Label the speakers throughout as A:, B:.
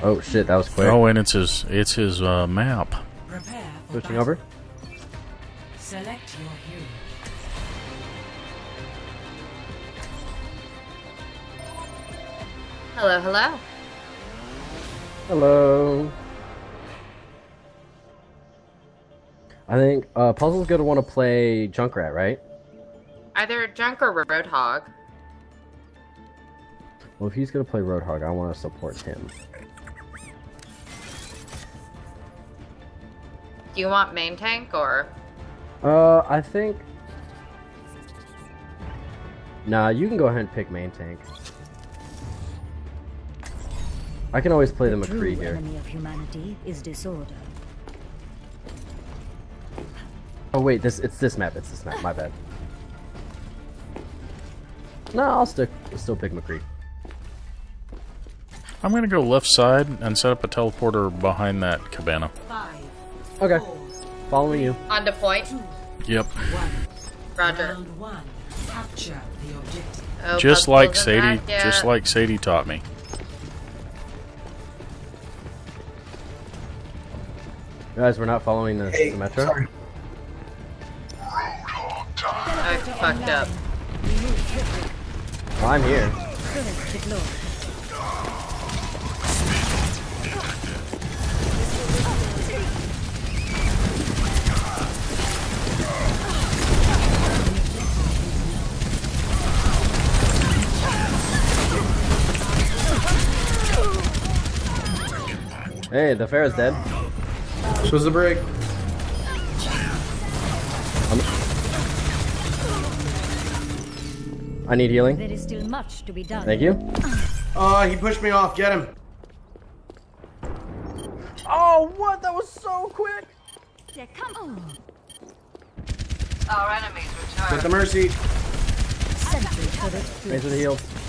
A: Oh shit, that was quick.
B: Oh, and it's his it's his uh, map.
C: Prepare for
A: Switching over.
C: Select your hero.
D: Hello, hello.
A: Hello. I think uh, Puzzle's gonna want to play Junkrat, right?
D: Either Junk or Roadhog.
A: Well, if he's gonna play Roadhog, I want to support him.
D: Do you want main tank or?
A: Uh, I think. Nah, you can go ahead and pick main tank. I can always play the
E: True
A: McCree here.
E: enemy of humanity is disorder.
A: Oh wait, this it's this map. It's this map. My bad. No, I'll stick. Still pick McCree.
B: I'm gonna go left side and set up a teleporter behind that cabana.
C: Five,
A: Okay, following you.
D: On the point.
B: Yep.
D: Roger.
C: Round one. Capture the objective.
D: Oh,
B: Just like Sadie,
D: yeah.
B: just like Sadie taught me.
A: Guys, we're not following the, the metro.
D: Oh, I fucked up.
A: Well, I'm here. Hey, the fair is dead.
F: This was the break.
A: I need healing.
E: There is still much to be done.
A: Thank you.
F: Oh, he pushed me off. Get him.
A: Oh, what? That was so quick.
E: Yeah, come on.
C: Our enemies
F: Get
C: return.
F: the mercy.
E: Sentry turret
A: Thanks
E: placed.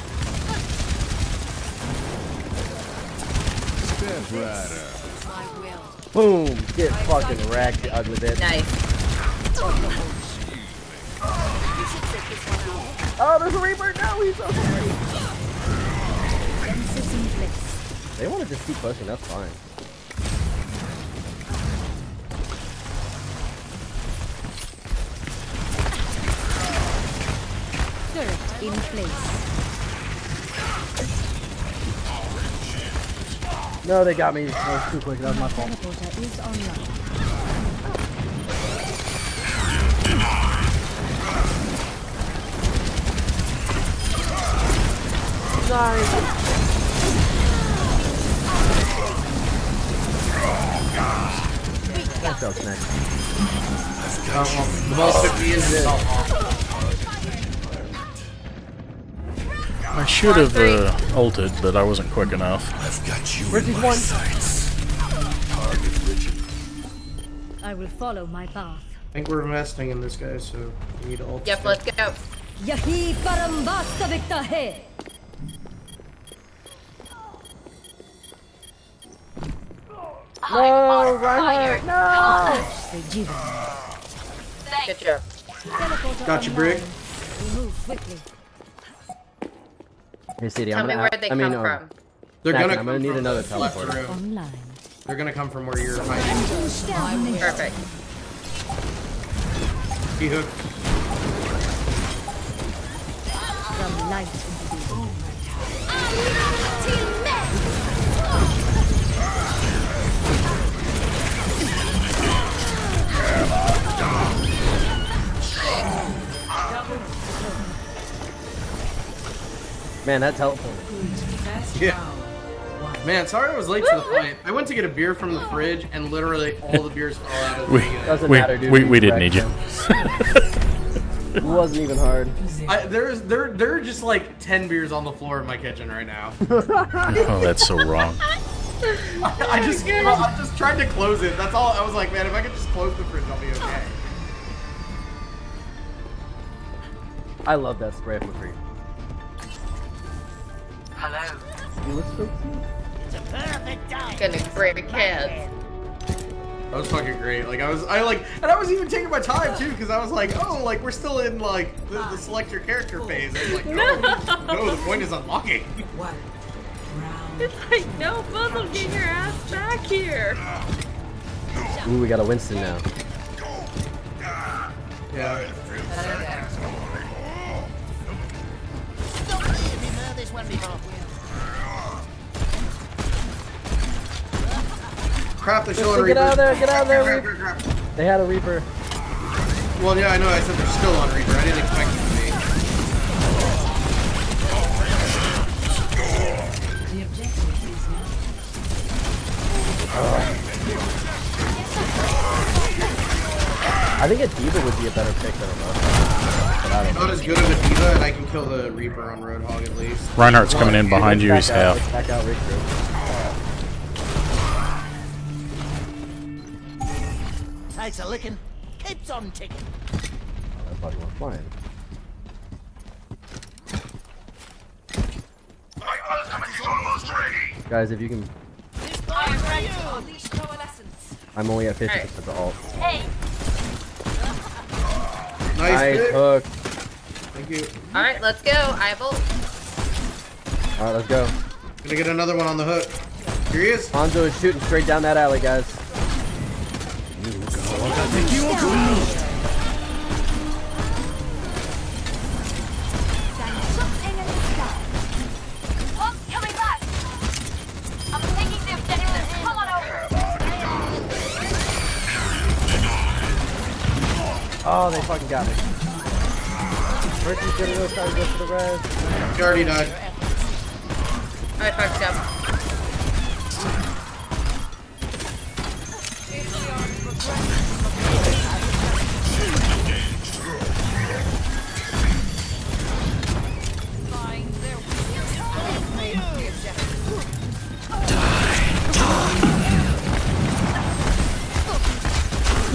A: For the heal. Boom! Get fucking wrecked, you ugly bitch.
D: Nice.
A: Oh, there's a Reaper! No, he's so scary!
E: In place.
A: They want to just keep pushing, that's fine.
E: Turret in place.
A: No, they got me. That was too quick, that was my fault.
E: Online.
A: That.
F: Oh, well, the ball took me
B: should have uh, ulted, but I wasn't quick enough.
A: Richie's one!
E: I will follow my path.
F: I think we're investing in this guy, so we need to ult.
D: Yep, let's go.
E: Yahi param vastavik hai.
A: No, Reinhardt, no!
E: Rejuvenate.
D: Good job.
F: Got you,
E: online.
F: Brig.
E: We move quickly.
A: Hey, CD,
D: Tell
A: I'm
D: me
A: gonna.
D: where they
A: I
D: come
A: uh,
D: from.
F: They're
A: Back
F: gonna.
A: I'm gonna
F: come
A: need
F: from
A: another
F: left
A: teleporter.
F: room.
E: Online.
F: They're gonna come from where you're hiding.
D: Perfect.
F: He hooked.
E: From light into being.
A: Man, that teleport.
C: Best
F: Yeah. Man, sorry I was late to the fight. I went to get a beer from the fridge, and literally all the beers fell out of the. Uh,
A: Doesn't
B: We,
A: matter, dude.
B: we, we didn't need you.
A: It wasn't even hard.
F: I, there's there there are just like ten beers on the floor in my kitchen right now.
B: Oh, that's so wrong.
F: I just I just tried to close it. That's all. I was like, man, if I could just close the fridge, I'll be okay.
A: I love that spray of McCree.
C: Hello.
A: He looks so cute.
D: Gonna break heads.
F: That was fucking great. Like I was, I like, and I was even taking my time too, because I was like, oh, like we're still in like the, the select your character phase. I was like, no, no, the point is unlocking.
C: What?
D: It's like, no, Puzzle, get your ass back here.
A: Ooh, we got a Winston now.
F: Yeah. Crap, they're still on
A: Get out of there! Get out of there!
F: Crap,
A: Reaper.
F: crap, crap.
A: They had a Reaper.
F: Well, yeah, I know. I said they're still on Reaper. I didn't expect them to be.
C: The objective is now
A: I think a D.Va would be a better pick than a Roadhog. But I don't know.
F: Not as good of a D.Va, and I can kill the Reaper on Roadhog at least.
B: Reinhardt's coming in behind you. He's
A: out,
B: half.
A: Back out, regroup.
G: Takes a licking, keeps on ticking.
A: I oh, thought you were flying. Guys, if you can, I'm only at 50%
D: Alright.
A: of the ult.
F: Nice,
A: Nice
F: pick.
A: hook.
F: Thank you.
D: All right, let's go. I have ult.
A: Alright, let's go.
F: Gonna get another one on the hook. Here he is.
A: Hanzo is shooting straight down that alley, guys.
H: coming back. I'm taking the objective. Come on over.
A: Oh, they fucking got me. Mercy's gonna go try to go for the res.
F: He already died.
D: I fucked up.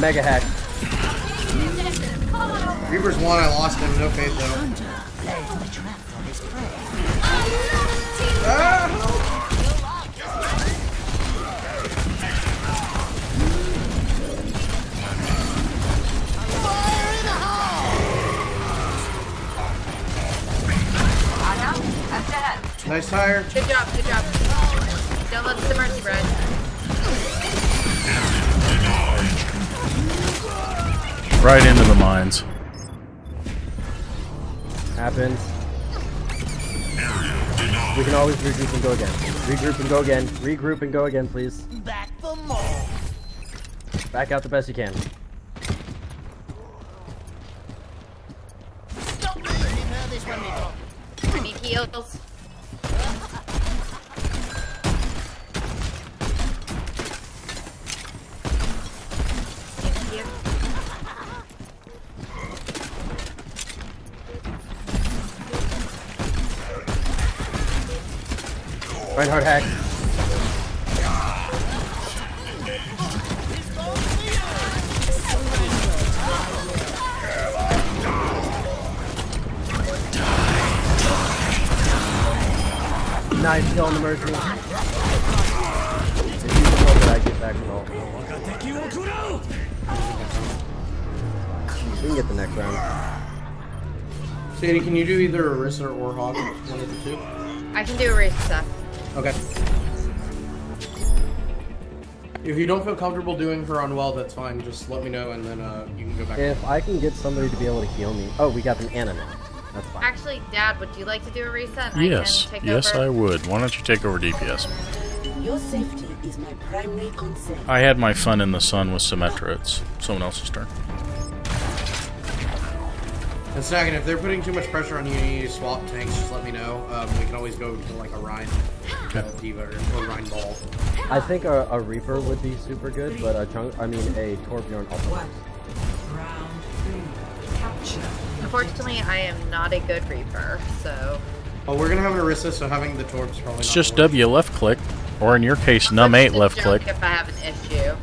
A: Mega hack.
F: Reaper's one. I lost him. No faith though. Nice tire.
D: Good job. Good job. Don't let the mercy bread.
B: Right into the mines.
A: Happens. We can always regroup and go again. Regroup and go again. Regroup and go again, please.
G: Back for more.
A: Back out the best you can.
G: Stop moving. You've heard this one.
D: I need heals. Thank you.
A: Reinhardt hack. Nice kill on the Mercy. If you can help I get back from ult. We can get the next round.
F: Sadie, can you do either Orisa or Hog? One of the two.
D: I can do Orisa stuff.
F: Okay. If you don't feel comfortable doing her on well, that's fine. Just let me know, and then uh, you can go back.
A: If I can get somebody to be able to heal me. Oh, we got an Ana now. That's fine.
D: Actually, Dad, would you like to do a reset?
B: Yes,
D: I can take
B: yes,
D: over?
B: I would. Why don't you take over DPS?
C: Your safety is my primary concern.
B: I had my fun in the sun with Symmetra. It's someone else's turn.
F: And second, if they're putting too much pressure on you and you need to swap tanks, just let me know. Um, we can always go to like a Rein uh, D.Va or, or Rein Ball.
A: I think a, a Reaper would be super good, but a chunk, I mean a Torbjorn also.
C: One. Round three. Capture.
D: Unfortunately, I am not a good Reaper, so.
F: Well, we're gonna have an Orisa, so having the Torb's probably
B: It's
F: not
B: just
F: gonna.
B: W left click, or in your case, num 8 left click.
D: If I have an issue.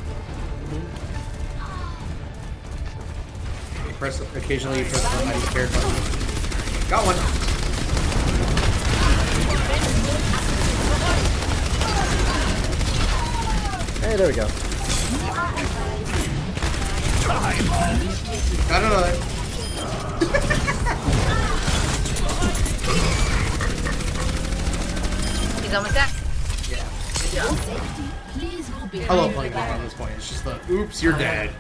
F: Press occasionally you press the hiding scared button. Got one.
A: Hey, there we go.
F: Got another.
D: He's almost dead.
F: I love playing bot on this point. It's just the oops, you're dead.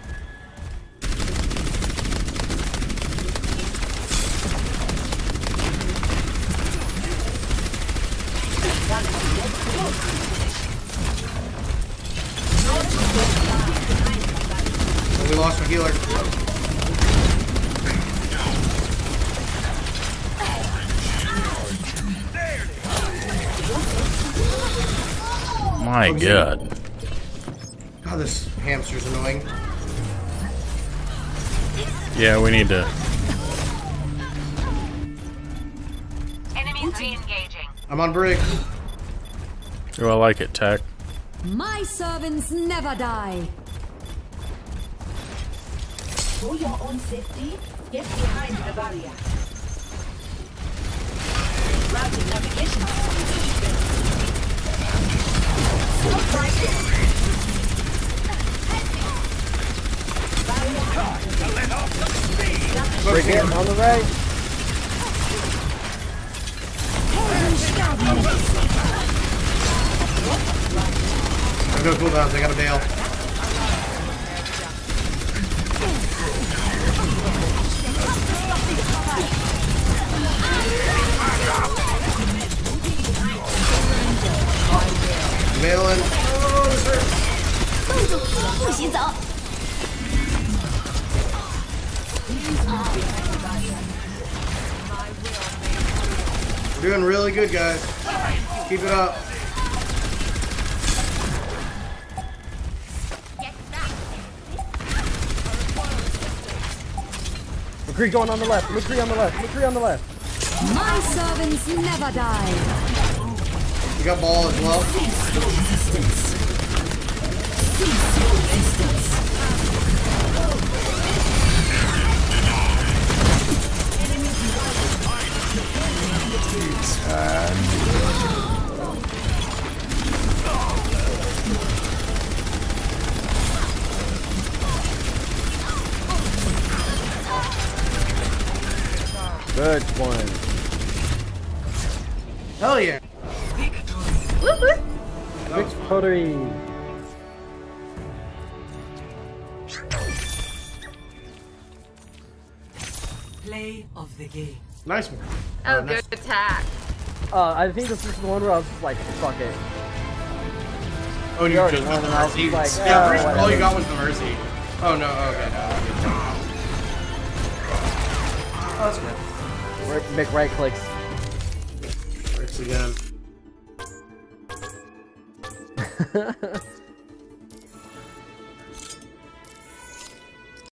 F: We lost our healer.
B: My god.
F: God, this hamster's annoying.
B: Yeah, we need to.
H: Enemies re-engaging.
F: I'm on Brig.
B: Do I like it, Tech.
E: My servants never die.
C: For your own safety, get behind the barrier. Routing navigation
A: Break it on the right.
F: have no cooldowns, I gotta bail.
H: Valen.
F: We're doing really good, guys. Keep it up.
A: McCree going on the left. McCree on the left. McCree on the left.
E: My servants never die.
F: We got ball as well.
A: Good one.
F: Hell yeah.
D: Whoop, whoop.
F: That was fun.
A: Victory.
C: Play of the game.
F: Nice one.
D: Oh,
F: Uh, nice.
D: good attack.
A: Uh, I think this is the one where I was just like, fuck it.
F: Oh, you
A: You already
F: just
A: won,
F: the
A: was
F: mercy.
A: like,
F: yeah,
A: oh,
F: first, all
A: whatever.
F: you got was the mercy. Oh no. Okay. No. Oh, that's good.
A: Mick right clicks.
F: Works again.